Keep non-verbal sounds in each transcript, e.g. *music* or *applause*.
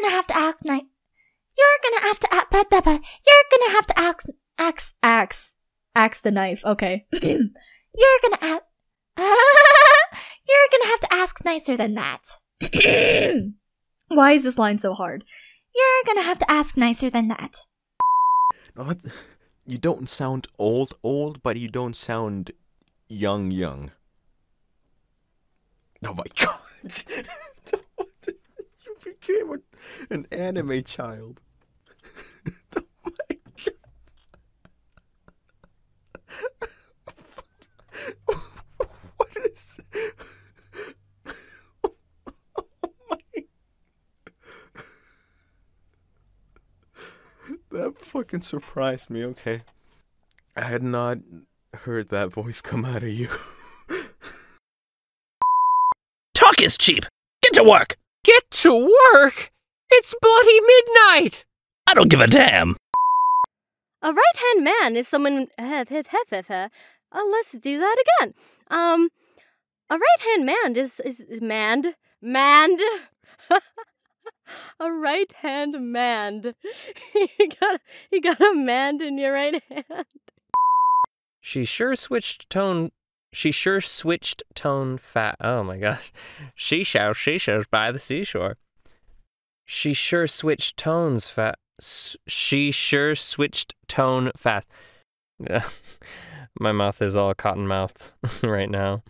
gonna have to ask night. You're gonna have to ask. You're gonna have to ask. Axe. Axe. Axe the knife. Okay. *clears throat* You're gonna ask. *laughs* You're gonna have to ask nicer than that. *clears throat* Why is this line so hard? You're gonna have to ask nicer than that. Not, you don't sound old, old, but you don't sound young, young. Oh my *laughs* god you became a, an anime child. *laughs* oh my god. *laughs* what is. Oh *laughs* my. That fucking surprised me, okay. I had not heard that voice come out of you. Talk is cheap. Get to work. Get to work? It's bloody midnight! I don't give a damn. A right hand man is someone. *laughs* Uh, let's do that again. Um, a right hand man is is manned manned. *laughs* a right hand manned. *laughs* you got you got a manned in your right hand. She sure switched tone. She sure switched tone fat. Oh my gosh. *laughs* She shall, she shall by the seashore. She sure switched tones fat. She sure switched tone fast. *laughs* my mouth is all cotton mouthed *laughs* right now.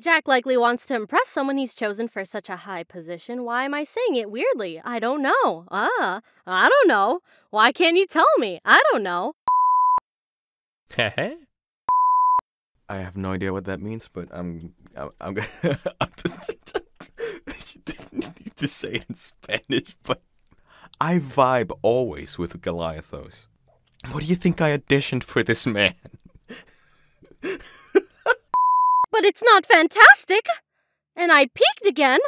Jack likely wants to impress someone he's chosen for such a high position. Why am I saying it weirdly? I don't know. Ah, I don't know. Why can't you tell me? I don't know. I have no idea what that means, but I'm I'm, I'm gonna. *laughs* *laughs* you didn't need to say it in Spanish, but I vibe always with Goliathos. What do you think I auditioned for this man? But it's not fantastic! And I peaked again!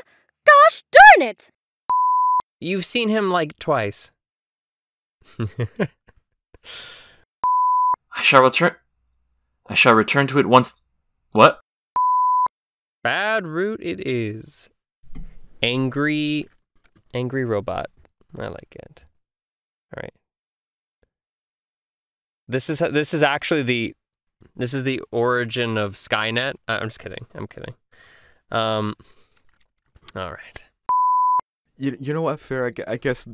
Gosh darn it! You've seen him like twice. *laughs* I shall return. I shall return to it once. What? Bad route it is. Angry, angry robot. I like it. All right. This is this is actually the this is the origin of Skynet. Uh, I'm just kidding. I'm kidding. Um. All right. You you know what, Fair? I, I guess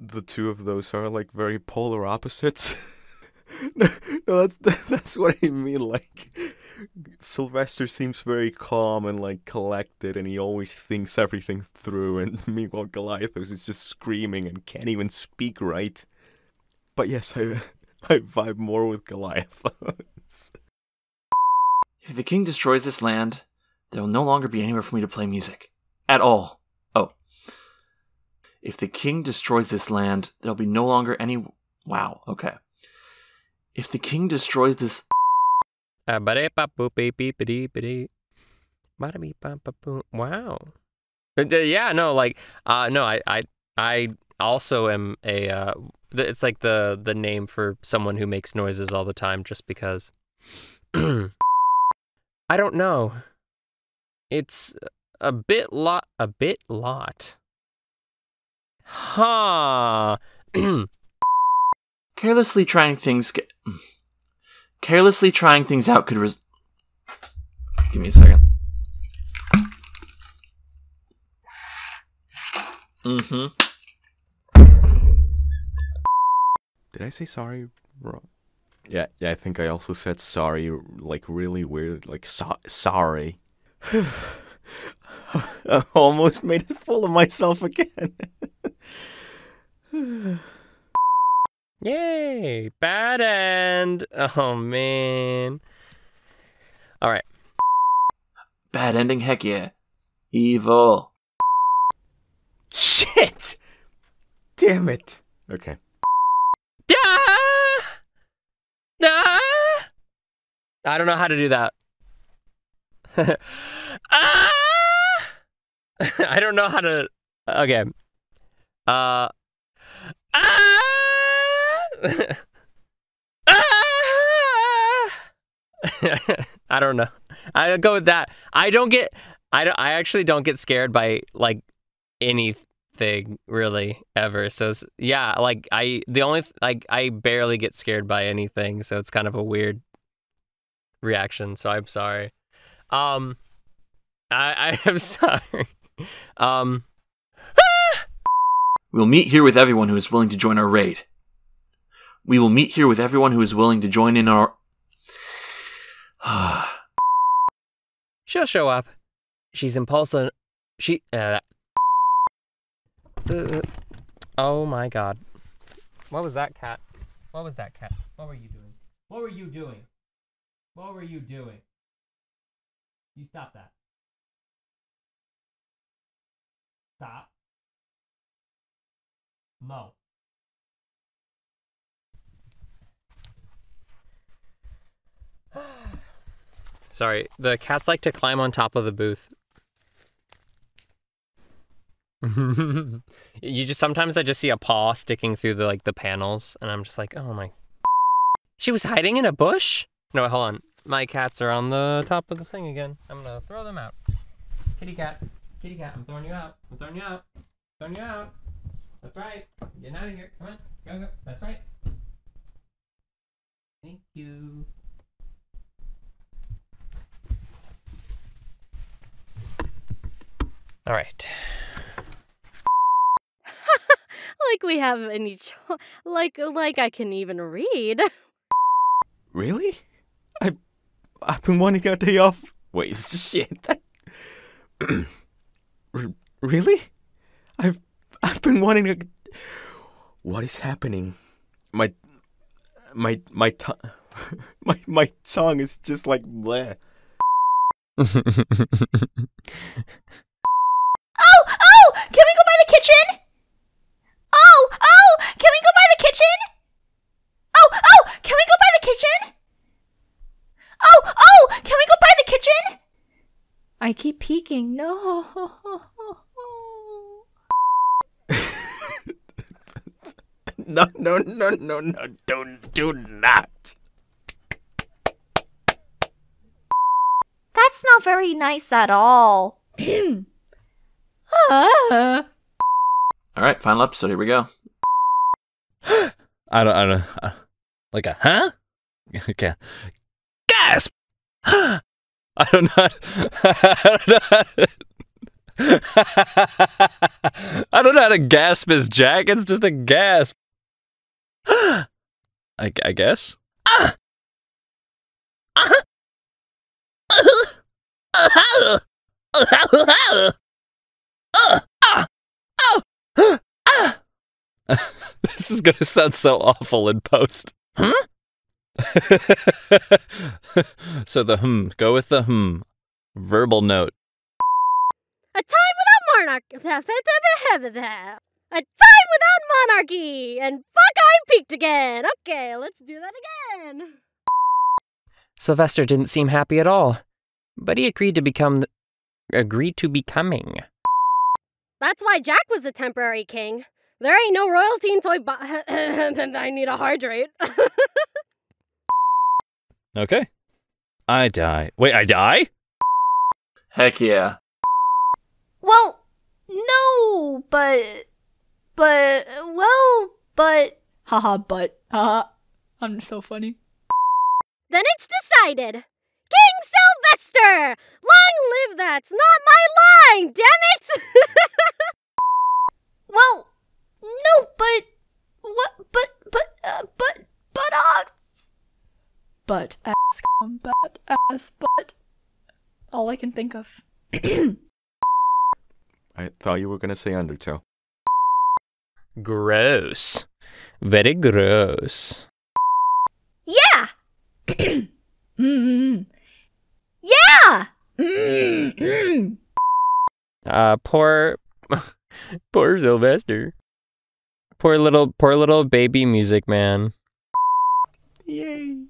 the two of those are like very polar opposites. *laughs* no, *laughs* no, that's *laughs* that's what I mean. Like Sylvester seems very calm and like collected, and he always thinks everything through. And *laughs* meanwhile, Goliathos is just screaming and can't even speak right. But yes, I I vibe more with Goliathos. If the king destroys this land, there will no longer be anywhere for me to play music. At all. Oh. If the king destroys this land, there'll be no longer any. Wow, okay. If the king destroys this. Uh. Wow. Uh, yeah, no, like, uh, no, I, I, I also am a. Uh, it's like the the name for someone who makes noises all the time, just because. *clears throat* I don't know. It's a bit lot. A bit lot. Huh. *clears throat* Carelessly trying things. Ca- Carelessly trying things out could res. Give me a second. Mm hmm. Did I say sorry wrong? Yeah, yeah. I think I also said sorry, like really weird, like so- sorry. *laughs* I almost made a fool of myself again. *laughs* Yay! Bad end. Oh man. All right. Bad ending, heck yeah. Evil. Shit! Damn it. Okay. Ah! Ah! I don't know how to do that. *laughs* ah! *laughs* I don't know how to. Okay. Uh. Ah! *laughs* I don't know. I go with that. I don't get. I don't. I actually don't get scared by like anything really ever. So yeah, like I the only like I barely get scared by anything, so it's kind of a weird reaction. So I'm sorry. Um, I I am *laughs* sorry. Um, We will meet here with everyone who is willing to join our raid. We will meet here with everyone who is willing to join in our. *sighs* she'll show up. She's impulsive. She. Uh, uh, oh my god. What was that cat? What was that cat? What were you doing? What were you doing? What were you doing? You stop that. Stop. Mo. *sighs* Sorry, the cats like to climb on top of the booth. *laughs* you just sometimes I just see a paw sticking through the like the panels, and I'm just like, oh my. *laughs* She was hiding in a bush. No, hold on. My cats are on the top of the thing again. I'm gonna throw them out. Kitty cat, kitty cat, I'm throwing you out. I'm throwing you out. throwing you out. That's right. Getting out of here. Come on, go go. That's right. Thank you. All right. *laughs* like we have any cho- *laughs* like like I can even read. Really? I I've been wanting a day off. Wait, shit. *laughs* R- really? I've I've been wanting to. What is happening? My my my tongue my my tongue is just like bleh. Oh, oh! Can we go by the kitchen? Oh, oh! Can we go by the kitchen? Oh, oh! Can we go by the kitchen? Oh, oh! Can we go by the kitchen? I keep peeking. No. *laughs* No no no no no! Don't do not. That's not very nice at all. *clears throat* Ah. All right, final episode. Here we go. *gasps* I don't, I don't, uh, like a huh? *laughs* Okay. Gasp! I don't know. I don't know. How to, *laughs* *laughs* I don't know how to gasp as Jack. It's just a gasp. *gasps* I, I guess. *laughs* this is gonna sound so awful in post. Huh? *laughs* so the hmm, go with the hmm. Verbal note. A time without monarch. *laughs* A time without monarchy. And fuck, I peaked again. Okay, let's do that again. Sylvester didn't seem happy at all, but he agreed to become. th- agreed to becoming. That's why Jack was a temporary king. There ain't no royalty in Toy Bo- *laughs* I need a hydrate. *laughs* Okay. I die. Wait, I die? Heck yeah. Well, no, but. But. Well, but. Haha, but. Haha. I'm so funny. then it's decided. King Sylvester! Long live that's not my line, damn it! *laughs* Well, no, but. What? But. But. Uh, but. But. Uh, Butt ass, cum, butt ass, butt. All I can think of. I thought you were gonna say Undertale. Gross. Very gross. yeah! *coughs* Mm-hmm. Yeah! Mm-hmm. Uh, poor, *laughs* poor Sylvester. Poor little, poor little baby music man. Yay!